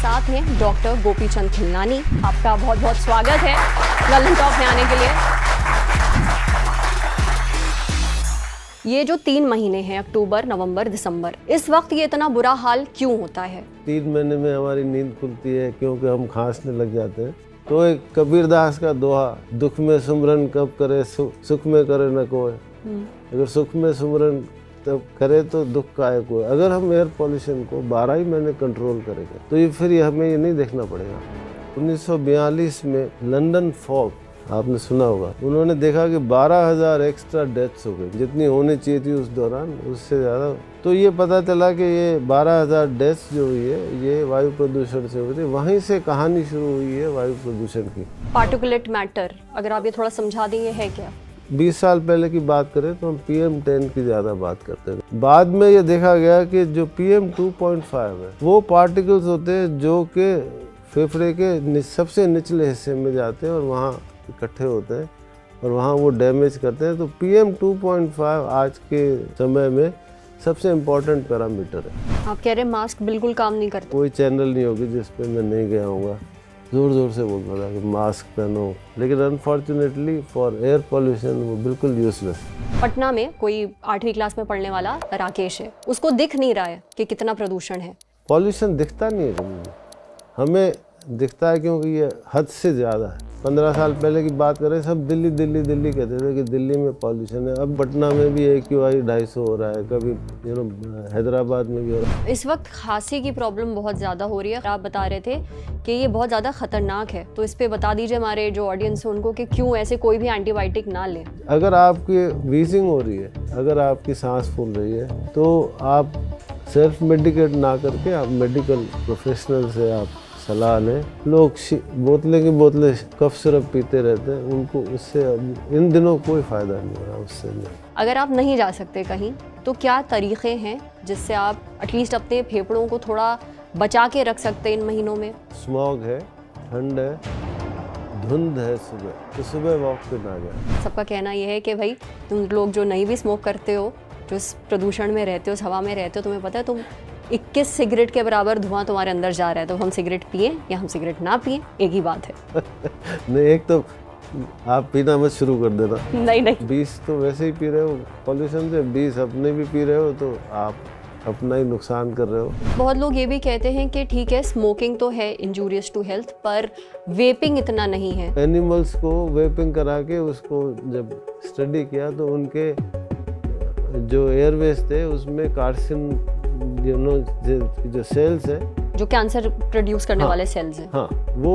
साथ हैं डॉक्टर गोपीचंद खिलनानी आपका बहुत बहुत स्वागत है ललन टॉप में आने के लिए। ये जो तीन महीने हैं अक्टूबर नवंबर दिसंबर इस वक्त ये इतना बुरा हाल क्यों होता है? तीन महीने में हमारी नींद खुलती है क्योंकि हम खांसने लग जाते हैं। तो एक कबीरदास का दोहा दुख में सुमरन कब करे सुख में करे न कोई अगर सुख में सुमरन तब करे तो दुख का कोई अगर हम एयर पॉल्यूशन को बारह ही महीने कंट्रोल करेंगे तो ये फिर ये हमें ये नहीं देखना पड़ेगा। 1942 में लंदन फॉग आपने सुना होगा उन्होंने देखा कि 12,000 एक्स्ट्रा डेथ्स हो गई। जितनी होनी चाहिए थी उस दौरान उससे ज़्यादा। तो ये पता चला कि ये 12,000 डेथ्स जो हुई है ये वायु प्रदूषण से हुई थी। वहीं से कहानी शुरू हुई है वायु प्रदूषण की। पार्टिकुलेट मैटर अगर आप ये थोड़ा समझा दें ये है क्या? 20 साल पहले की बात करें तो हम पी एम टेन की ज़्यादा बात करते हैं बाद में ये देखा गया कि जो P M two point five है वो पार्टिकल्स होते हैं जो कि फेफड़े के सबसे निचले हिस्से में जाते हैं और वहाँ इकट्ठे होते हैं और वहाँ वो डैमेज करते हैं। तो P M two point five आज के समय में सबसे इम्पोर्टेंट पैरामीटर है। आप कह रहे हैं मास्क बिल्कुल काम नहीं करते। कोई चैनल नहीं होगी जिस पे मैं नहीं गया हूँगा ज़ोर ज़ोर से बोलता था कि मास्क पहनो। लेकिन अनफॉर्चुनेटली फॉर एयर पॉल्यूशन वो बिल्कुल यूजलेस पटना में कोई आठवीं क्लास में पढ़ने वाला राकेश है। उसको दिख नहीं रहा है कि कितना प्रदूषण है। पॉल्यूशन दिखता नहीं है कभी हमें दिखता है क्योंकि ये हद से ज़्यादा है। पंद्रह साल पहले की बात करें सब दिल्ली दिल्ली दिल्ली कहते थे कि दिल्ली में पॉल्यूशन है। अब पटना में भी एक क्यू आई ढाई सौ हो रहा है कभी यू नो हैदराबाद में भी हो रहा है। इस वक्त खांसी की प्रॉब्लम बहुत ज़्यादा हो रही है। आप बता रहे थे कि ये बहुत ज़्यादा खतरनाक है। तो इस पे बता दीजिए हमारे जो ऑडियंस है उनको कि क्यों ऐसे कोई भी एंटीबायोटिक ना लें। अगर आपकी वीजिंग हो रही है अगर आपकी सांस फूल रही है तो आप सेल्फ मेडिकेट ना करके आप मेडिकल प्रोफेशनल से आप। सलाह लें लोग बोतलें की बोतलें कफ सिरप पीते रहते हैं। उनको उससे अब इन दिनों कोई फ़ायदा नहीं हो रहा उससे नहीं अगर आप नहीं जा सकते कहीं तो क्या तरीक़े हैं जिससे आप एटलीस्ट अपने फेफड़ों को थोड़ा बचा के रख सकते हैं इन महीनों में? स्मॉग है ठंड है धुंध है सुबह। तो सुबह वॉक पे ना जाए। सबका कहना यह है कि भाई तुम लोग जो नहीं भी स्मोक करते हो जो इस प्रदूषण में रहते हो उस हवा में रहते हो तुम्हें पता है तुम 21 सिगरेट के बराबर धुआँ तुम्हारे अंदर जा रहा है तो हम सिगरेट पिए या हम सिगरेट ना पिए एक ही बात है। नहीं एक तो आप पीना मत शुरू कर देना। नहीं नहीं। बीस तो वैसे ही पी रहे हो पॉल्यूशन से बीस अपने भी पी रहे हो तो आप अपना ही नुकसान कर रहे हो। बहुत लोग ये भी कहते हैं कि ठीक है स्मोकिंग तो है इंजूरियस टू हेल्थ पर वेपिंग इतना नहीं है। एनिमल्स को वेपिंग करा के उसको जब स्टडी किया तो उनके जो एयरवेज थे उसमें कार्सिन यू नो जो सेल्स है। जो कैंसर प्रोड्यूस करने हाँ, वाले सेल्स हैं। हाँ वो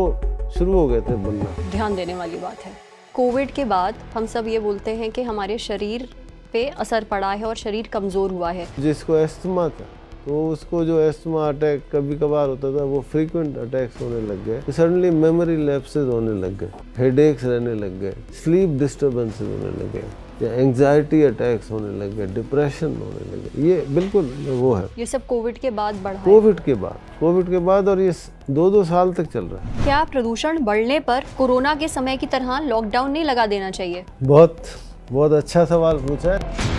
शुरू हो गए थे बनना ध्यान देने वाली बात है। कोविड के बाद हम सब ये बोलते हैं कि हमारे शरीर पे असर पड़ा है और शरीर कमज़ोर हुआ है। जिसको एस्थमा था तो उसको जो एस्थमा अटैक कभी कभार होता था वो फ्रीक्वेंट अटैक्स होने लग गए। सडनली मेमोरी लैप्सेस होने लग गए। हेडेक्स रहने लग गए। स्लीप डिस्टर्बेंसेस होने लग गए। या एंजाइटी अटैक्स होने लगे डिप्रेशन होने लगे ये बिल्कुल वो है। ये सब कोविड के बाद बढ़ा कोविड के बाद कोविड के बाद और ये दो दो साल तक चल रहा है। क्या प्रदूषण बढ़ने पर कोरोना के समय की तरह लॉकडाउन नहीं लगा देना चाहिए? बहुत बहुत अच्छा सवाल पूछा है।